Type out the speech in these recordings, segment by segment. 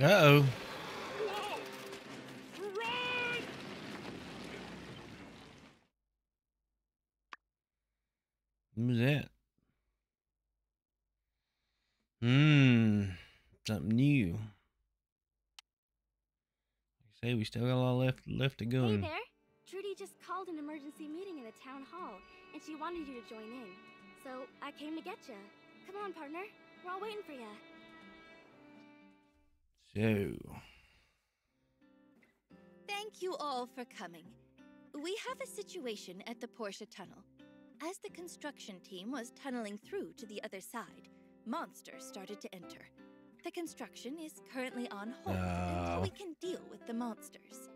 Uh-oh. Who's that? Hmm. Something new. Like I say, we still got a lot left left to go. Hey there. Trudy just called an emergency meeting in the town hall, and she wanted you to join in. So I came to get you. Come on, partner. We're all waiting for you. So, Thank you all for coming. We have a situation at the Portia Tunnel. As the construction team was tunneling through to the other side, monsters started to enter. The construction is currently on hold until we can deal with the monsters.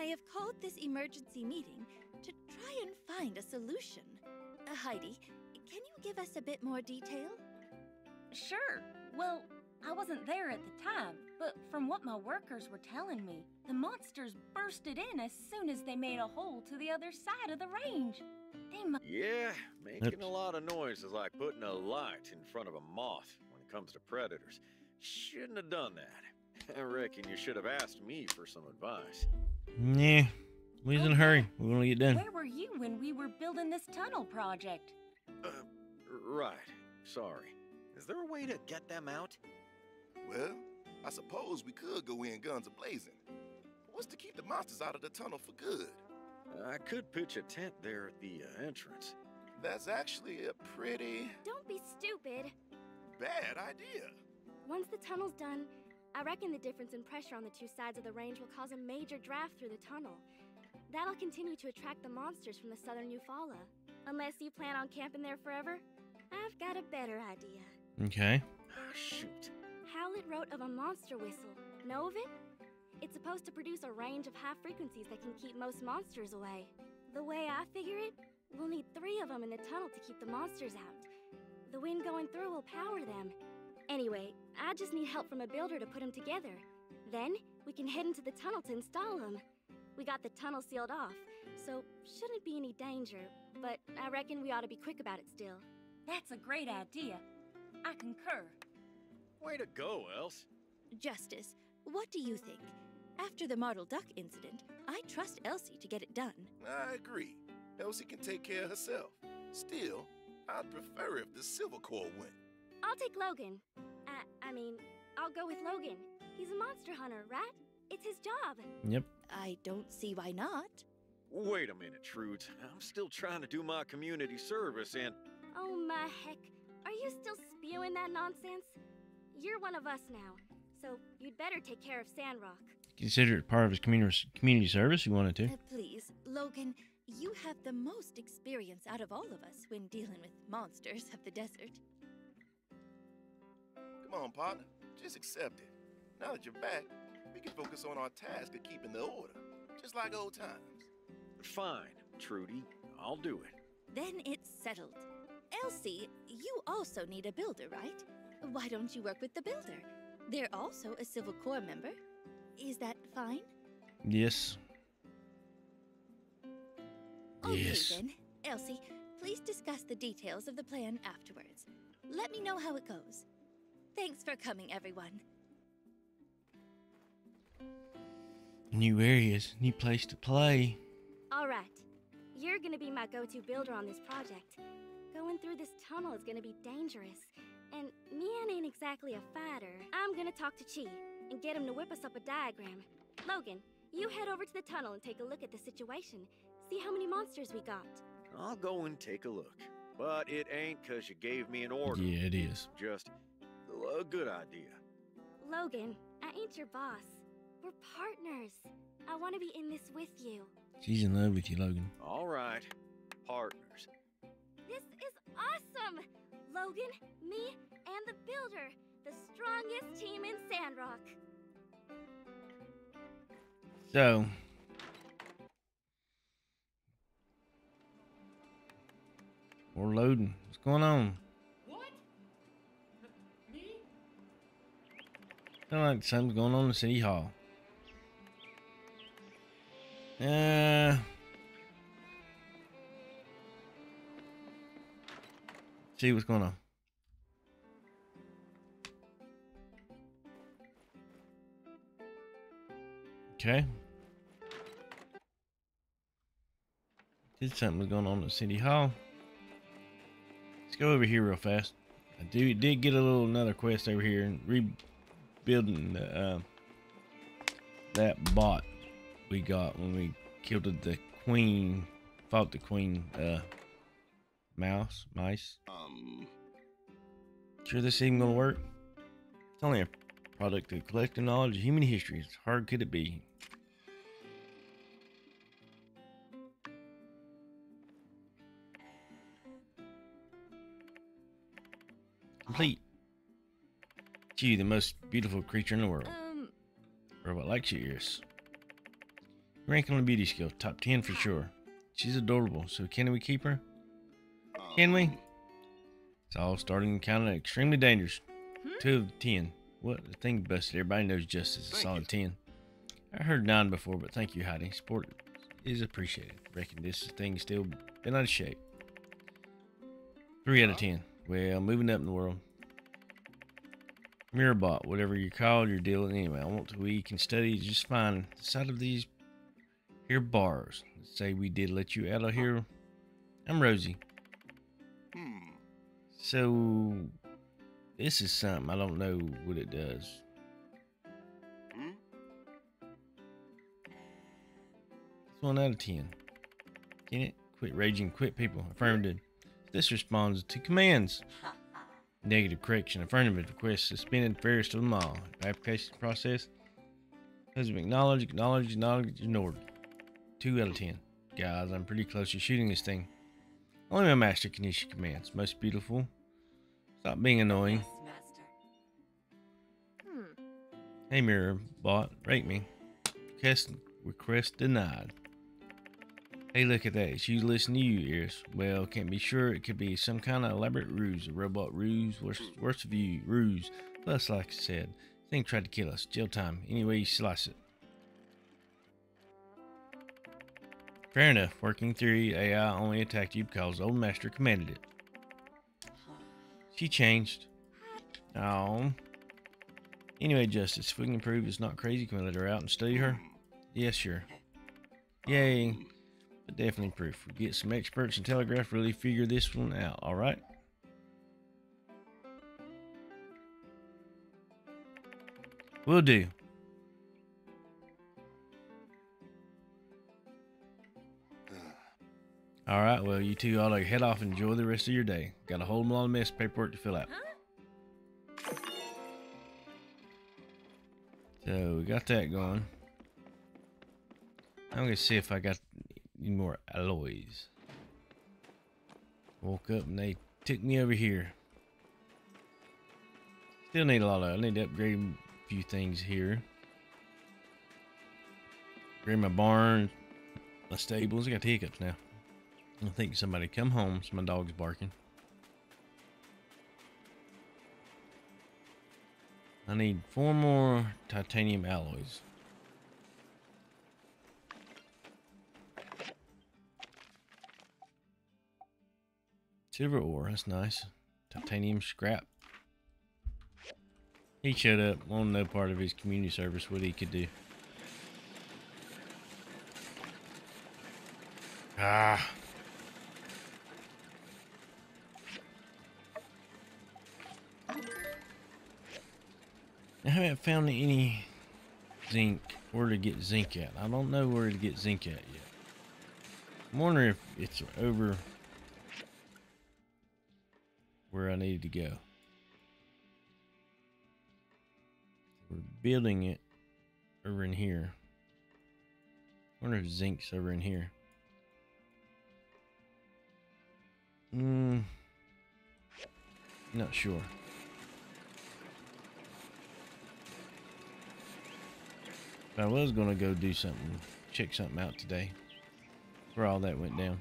I have called this emergency meeting to try and find a solution. Uh, Heidi, can you give us a bit more detail? Sure. Well, I wasn't there at the time, but from what my workers were telling me, the monsters bursted in as soon as they made a hole to the other side of the range. They mu- Yeah, making Oops. a lot of noise is like putting a light in front of a moth when it comes to predators. Shouldn't have done that. I reckon you should have asked me for some advice. yeah. We was in a hurry. We want to get done. Where were you when we were building this tunnel project? Uh, right. Sorry. Is there a way to get them out? Well, I suppose we could go in guns a-blazing. What's to keep the monsters out of the tunnel for good? I could pitch a tent there at the uh, entrance. That's actually a pretty Don't be stupid. bad idea. Once the tunnel's done, I reckon the difference in pressure on the two sides of the range will cause a major draft through the tunnel. That'll continue to attract the monsters from the southern Eufaula. Unless you plan on camping there forever, I've got a better idea. Okay. Ah, shoot. Howlett wrote of a monster whistle. Know of it? It's supposed to produce a range of high frequencies that can keep most monsters away. The way I figure it, we'll need three of them in the tunnel to keep the monsters out. The wind going through will power them. Anyway, I just need help from a builder to put them together. Then, we can head into the tunnel to install them. We got the tunnel sealed off, so shouldn't be any danger, but I reckon we ought to be quick about it still. That's a great idea. I concur. Way to go, Else. Justice, what do you think? After the Martle Duck incident, I trust Elsie to get it done. I agree. Elsie can take care of herself. Still, I'd prefer if the Civil Corps went. I'll take Logan. I, I mean, I'll go with Logan. He's a monster hunter, right? It's his job. Yep. I don't see why not. Wait a minute, Trudes. I'm still trying to do my community service and. Oh my heck. Are you still spewing that nonsense? You're one of us now, so you'd better take care of Sandrock. Consider it part of his community community service. You wanted to. Uh, please, Logan, you have the most experience out of all of us when dealing with monsters of the desert. Come on, partner. Just accept it. Now that you're back, we can focus on our task of keeping the order. Just like old times. Fine, Trudy. I'll do it. Then it's settled. Elsie, you also need a builder, right? Why don't you work with the builder? They're also a Civil Corps member. Is that fine? Yes. Okay Yes. then. Elsie, please discuss the details of the plan afterwards. Let me know how it goes. Thanks for coming, everyone. New areas, new place to play. All right. You're gonna be my go to builder on this project. Going through this tunnel is gonna be dangerous. And Mi-an ain't exactly a fighter. I'm gonna talk to Qi and get him to whip us up a diagram. Logan, you head over to the tunnel and take a look at the situation. See how many monsters we got. I'll go and take a look. But it ain't 'cause you gave me an order. Yeah, it is. Just a good idea. Logan, I ain't your boss. We're partners. I wanna be in this with you. She's in love with you, Logan. All right, partners. This is awesome! Logan, me, and the builder. The strongest team in Sandrock. So, we're loading. What's going on? What? Me? Kind of like something's going on in City Hall. Uh, see what's going on. Okay. Did something was going on at City Hall. Let's go over here real fast. I do did get a little another quest over here and rebuilding the, uh, that bot we got when we killed the queen, fought the queen uh, mouse, mice. Sure this even gonna work? It's only a product of collective knowledge of human history. As hard could it be? Complete. Gee, the most beautiful creature in the world. Um, Robot likes your ears. Rank on the beauty skill, top 10 for sure. She's adorable, so can we keep her? Can we? It's all starting kind of extremely dangerous. Two of ten. What the thing busted. Everybody knows justice is a solid you. ten. I heard nine before, but thank you, Heidi. Support is appreciated. Reckon this thing's still been out of shape. Three out of ten. Well, moving up in the world. Mirrorbot, whatever you call your deal anyway. I want to we can study just fine the side of these here bars. Let's say we did let you out of here. I'm Rosie. hmm. So this is something I don't know what it does. Hmm? It's one out of ten. Can it? Quit raging, quit people. Affirmative. This responds to commands. Negative correction. Affirmative request suspended fairest of them all. Application process. Doesn't acknowledged, acknowledge, acknowledge, ignored. Two out of ten. Guys, I'm pretty close to shooting this thing. Only my master can issue commands. Most beautiful. Stop being annoying. hmm. Hey, Mirror Bot, rate me. Request, request denied. Hey, look at that. It's you listen to you ears. Well, can't be sure. It could be some kind of elaborate ruse. A robot ruse. Worst, worst of you. Ruse. Plus, like I said, thing tried to kill us. Jail time. Anyway, you slice it. Fair enough. Working theory, AI only attacked you because Old Master commanded it. She changed. Oh. Anyway, Justice, if we can prove it's not crazy, can we let her out and study her? Yes, sure. Yay. But definitely proof. We get some experts in Telegraph really figure this one out, alright? We'll do. Alright, well, you two ought to head off and enjoy the rest of your day. Got a whole lot of mess paperwork to fill out. So we got that going. I'm gonna see if I got any more alloys. Woke up and they took me over here. Still need a lot of. I need to upgrade a few things here. Upgrade my barn, my stables. I got hiccups now. I think somebody come home. So my dog's barking. I need four more titanium alloys. Silver ore, that's nice. Titanium scrap. He showed up on no part of his community service what he could do. Ah. Haven't found any zinc. Where to get zinc at? I don't know where to get zinc at yet. I'm wondering if it's over where I need to go. We're building it over in here. wonder if zinc's over in here. Hmm. Not sure. I was gonna go do something, check something out today. Where all that went down.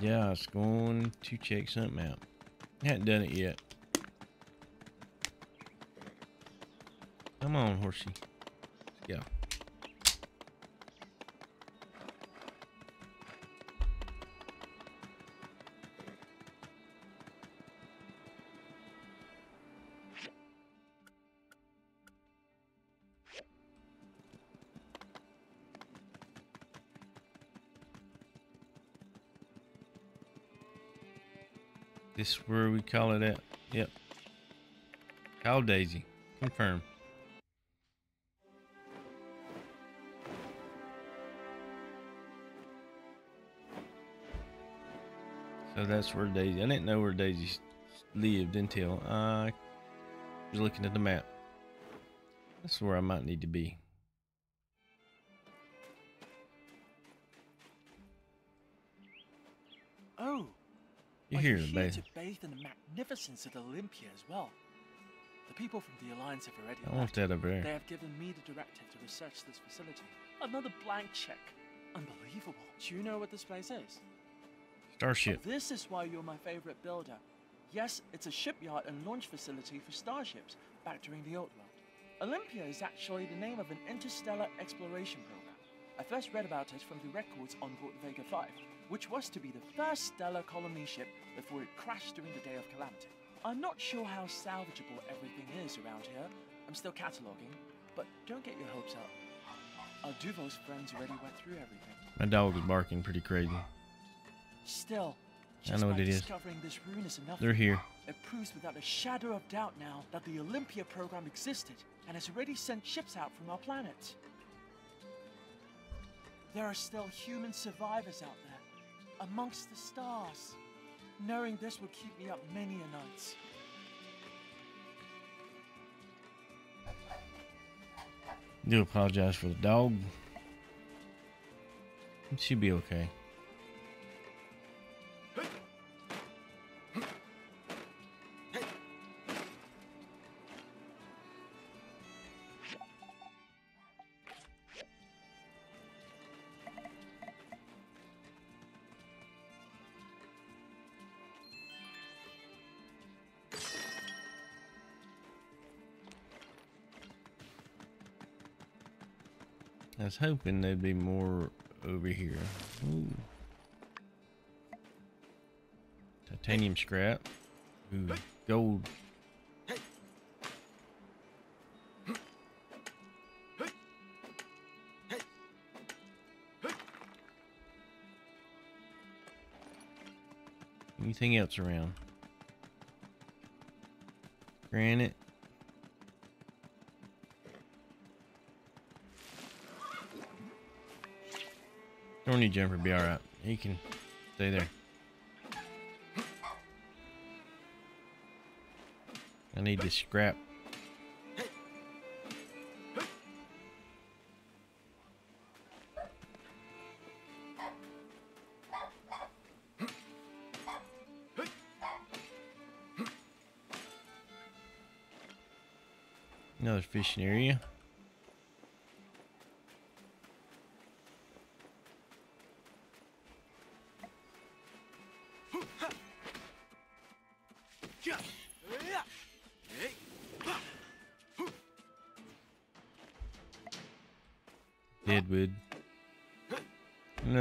Yeah, I was going to check something out. Hadn't done it yet. Come on, horsey. This is where we call it at. Yep. Cow Daisy. Confirm. So that's where Daisy. I didn't know where Daisy lived until I was looking at the map. That's where I might need to be. Oh, You hear you the here babe? to bathe in the magnificence of Olympia as well? The people from the Alliance have already I want that over They have given me the directive to research this facility. Another blank check. Unbelievable. Do you know what this place is? Starship. This is why you're my favorite builder. Yes, it's a shipyard and launch facility for starships back during the old world. Olympia is actually the name of an interstellar exploration program. I first read about it from the records on board Vega 5, which was to be the first stellar colony ship before it crashed during the Day of Calamity. I'm not sure how salvageable everything is around here. I'm still cataloging, but don't get your hopes up. Our Duvo's friends already went through everything. My dog is barking pretty crazy. Still, I just know by what it is. this rune is enough. They're here. It proves without a shadow of doubt now that the Olympia program existed and has already sent ships out from our planet. There are still human survivors out there, amongst the stars. Knowing this would keep me up many a night. Do apologize for the dog. She'd be okay. I was hoping there'd be more over here. Ooh. Titanium scrap. Ooh, gold. Anything else around? Granite. Thorny jumper be alright. He can stay there. I need this scrap. Another fishing area.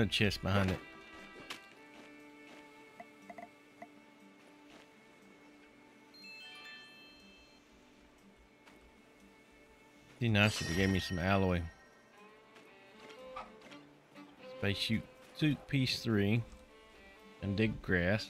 Chest behind it. Be nice if you gave me some alloy. Space suit, suit piece three, and dig grass.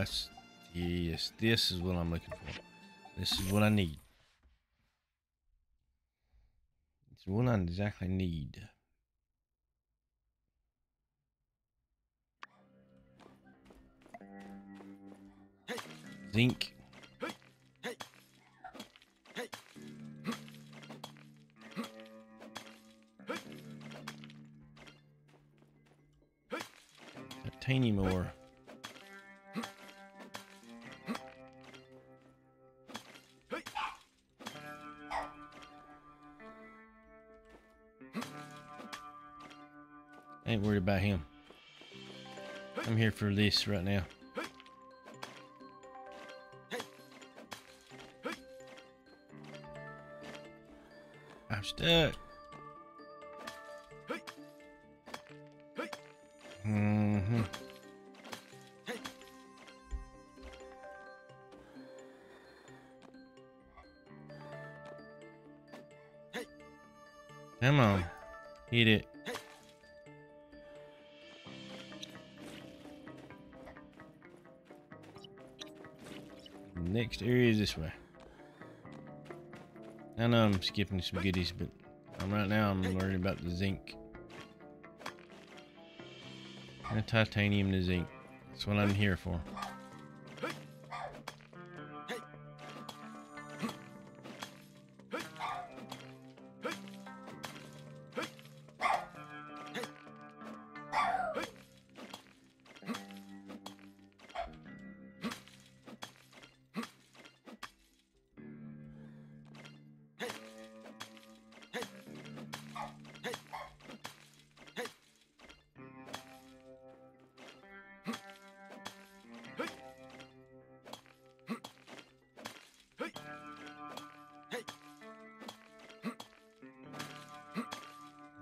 That's yes. This is what I'm looking for. This is what I need. It's what I exactly need. Zinc. Titanium ore. I ain't worried about him. I'm here for this right now. I'm stuck. Next area is this way. I know I'm skipping some goodies, but I'm right now I'm learning about the zinc. The titanium to zinc. That's what I'm here for.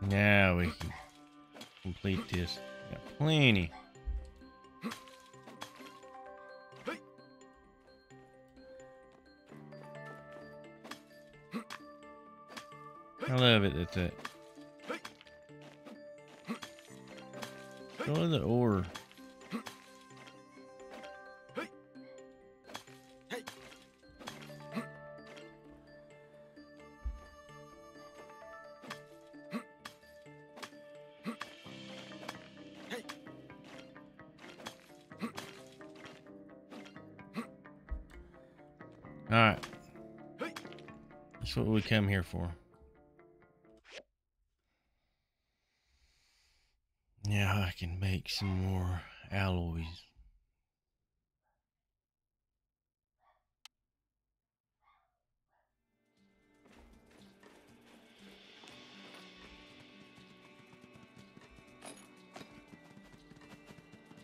Now we can complete this. Got plenty. I love it. That's it. Go the ore. We come here for. Now I can make some more alloys.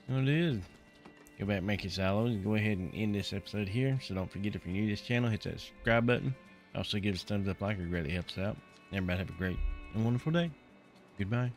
Well, it is. Go back make his alloys and go ahead and end this episode here. So don't forget if you're new to this channel, hit that subscribe button. Also give us a thumbs up like it greatly helps out. Everybody have a great and wonderful day. Goodbye.